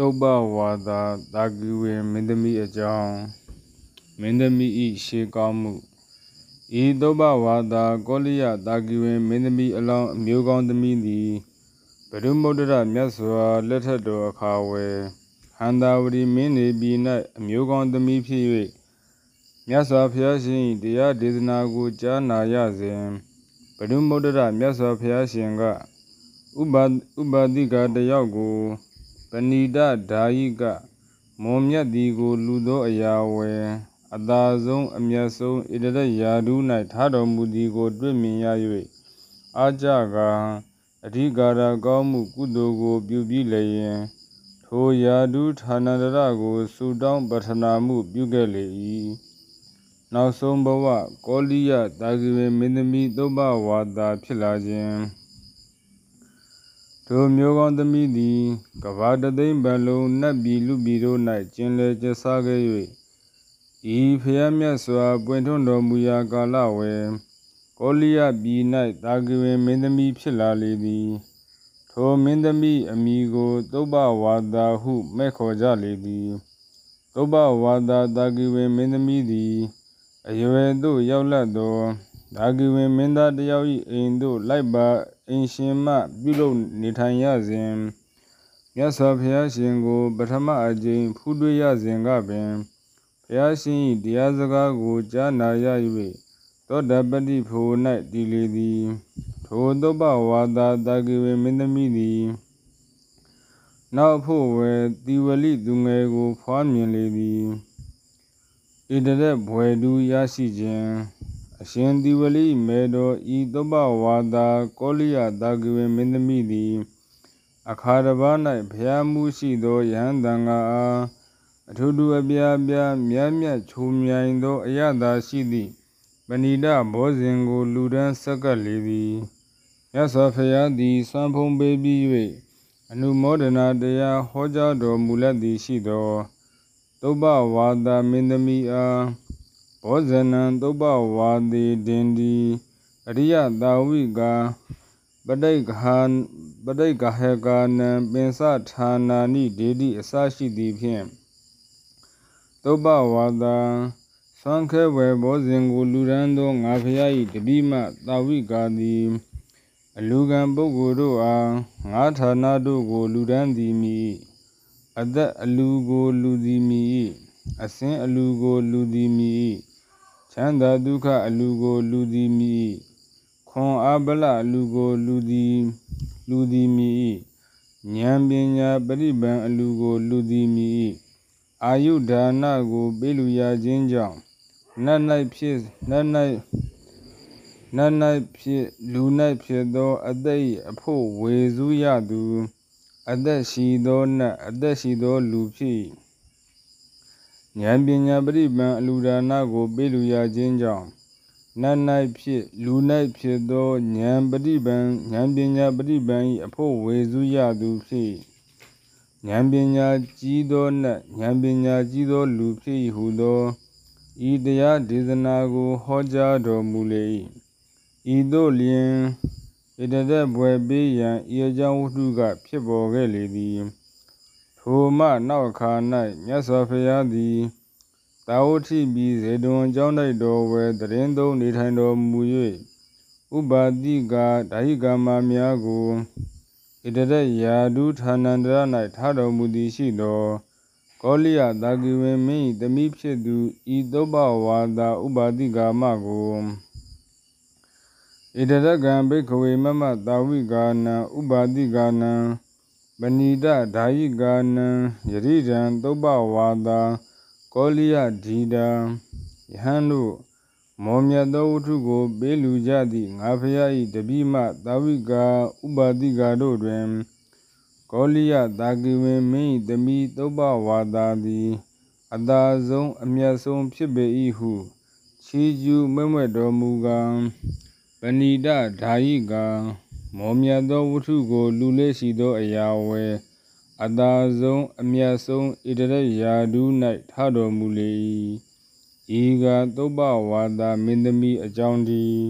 သုပ္ပဝါဒတာဂီဝင်မင်းသမီးအကြောင်းမင်းသမီးဤရှေးကောင်းမှုဤသုပ္ပဝါဒကောလိယတာဂီဝင်မင်းသမီးအလောင်းအမျိုးကောင်းသမီးသည်ဘဒုမုဒ္ဒရမြတ်စွာလက်ထက်တော်အခါဝယ်ဟန္တာဝရီမင်းနေပြည်၌အမျိုးကောင်းသမီးဖြစ်၍မြတ်စွာဘုရားရှင်၏တရားဒေသနာကိုကြားနာရစဉ်ဘဒုမုဒ္ဒရမြတ်စွာဘုရားရှင်ကဥပဥပတိကတယောက်ကို ပဏိတဓာယိကမွန်မြတ်သည်ကို လူသောအရာဝယ်အသာဆုံးအမျက်ဆုံးဣတရယာဒု၌ထားတော်မူသည်ကို တွေ့မြင်ရ၍အာကြကအဓိကာရကောင်းမှုကုသိုလ်ကို ပြုပြီးလျင်ထိုယာဒုဌာနန္တရကိုစုတောင်းပထနာမှုပြုခဲ့လေ၏နောက်ဆုံးဘဝကောလိယတာဂိဝေမင်းသမီးသုဘဝါဒဖြစ်လာခြင်း ထိုမျိုးကောင်းသမီးသည်ကဘာတသိမ့်ပံလုံးနတ်ပြည်လူပြည်တို့၌ကျင်လည်ကျဆားခဲ့၍ဤဖျက်မြတ်စွာပွင့်ထွန်းတော်မူရာကာလဝယ်ကောလိယပြည်၌တာဂိဝင်မင်းသမီးဖြစ်လာလေသည်ထိုမင်းသမီးအမိကိုသုဘဝါဒဟုမဲ့ခေါ်ကြလေသည်သုဘဝါဒတာဂိဝင်မင်းသမီးသည်အရွယ်သို့ရောက်လတ်သောဒါဂိဝင်မင်းသားတယောက်၏အိမ်သို့လိုက်ပါ အိမ်ရှင်မှပြုလုပ်နေထိုင်ရစဉ်မြတ်စွာဘုရားရှင်ကို ပထမအကြိမ်ဖူးတွေ့ရစဉ်ကပင်ဘုရားရှင်၏တရားစကားကိုကြားနာရ၍သောတပတိဖို့၌တည်လေသည်ထိုသုပ္ပဝါဒတာဂိဝေမင်းသမီးသည်နောက်ဖို့ဝယ်တိဝလိသူငယ်ကို ဖွားမြင်လေသည်ဣတရက်ဘွယ်တူရရှိခြင်း အရှင်တိဝလိမေတော်ဤသုပ္ပဝါဒကောလိယတာဂဝေမင်းသမီးသည်အခါတစ်ပါး၌ဘုရားမှုရှိသောယဟန်တန်ဃာအားအထူးထူးအပြားပြားမြတ်မြတ်ချိုမြိုင်သောအရသာရှိသည့်ပဏိဒဘောဇင်ကိုလူဒန်းဆက်ကပ်လေသည်မြတ်စွာဘုရားသည်စွမ်းဖုံးပေးပြီး၍အနုမောဒနာတရားဟောကြားတော်မူလက်သည်ရှိသောသုပ္ပဝါဒမင်းသမီးအား ဘောဇနံသုပ္ပဝါဒေတင်ဒီအရိယတာဝိကာပဋိက္ခာပဋိက္ခဟကာနံပင်စဌာနာနိဒေတိအစရှိသည်ဖြင့်သုပ္ပဝါဒသွန်ခဲဝေဘောဇင်ကိုလူရန်သောငါဖျား၏တပိမတာဝိကာသည်အလူကံပုဂ္ဂိုလ်တို့အားငါဌာနတို့ကို လူရန်သည်မိအသက်အလူကိုလူသည်မိအစင်းအလူကိုလူသည်မိ ချမ်းသာဒုက္ခအလူကို လူသည်မိခွန်အပလအလူကို လူသည်လူသည်မိဉာဏ်ပညာပရိပံအလူကို လူသည်မိအာယုဒါနကို ပေးလူရခြင်းကြောင့်နတ်၌ဖြစ်နတ်၌နတ်၌ဖြစ်လူ၌ဖြစ်သော အသက်၏အဖို့ဝေစုရသူ အသက်ရှိသောနတ်အသက်ရှိသောလူဖြစ် ဉာဏ်ပညာပရိပံအလူဒါနကို ပေးလူရခြင်းကြောင့်နတ်၌ဖြစ်လူ၌ဖြစ်သောဉာဏ်ပရိပံဉာဏ်ပညာပရိပံ၏အဖို့ဝေစုရသူဖြစ်ဉာဏ်ပညာကြီးသောနတ်ဉာဏ်ပညာကြီးသောလူဖြစ်ဟုသောဤတရားဒေသနာကိုဟောကြားတော်မူလေ၏ဤသို့လျင်ဣတရက်ဘွယ်ပေးရန်ဤအကြောင်းဝတ္ထုက ဖြစ်ပေါ်ခဲ့လေသည် ထိုမှနောက်အခါ၌မြတ်စွာဘုရားသည်တာဝတိပြည်ဇေဒွန်ကျောင်းတိုက်တော်ဝယ်တရင်သုံးနေထိုင်တော်မူ၍ဥပါတိကဓာယိကမများကိုဣတရက်ယာဒုဌာနန္တရ၌ထားတော်မူသည်ရှိသောကောလိယတာဂိဝင်မင်း၏သမီးဖြစ်သူဤသုဘဝါဒဥပါတိကာမကိုဣတရကံဘိခဝေမမတာဝိကာနံဥပါတိကာနံ ပဏိတဓာယိကာနံယရိဒံသုဘဝါဒကောလိယဒီတံယဟန်တို့မောမြတ်သောဝတ္ထုကို ပေးလူကြသည့်ငါဖရာ၏တပိမတာဝိကာဥပါတိကာတို့တွင်ကောလိယတာကိဝင်မင်း၏သမီးသုဘဝါဒသည်အသာဆုံးအမြတ်ဆုံးဖြစ်ပေ၏ဟုချီးကျူးမွဲ့မွဲ့တော်မူကံပဏိတဓာယိကာ မောမြတ်သောဝတ္ထုကို လူလေးရှိသောအရာဝယ်အသာဆုံးအမြတ်ဆုံးဣတရယာဒု၌ထတော်မူလေ၏ဤကသုပ္ပဝါဒမင်းသမီးအကြောင်းတည်း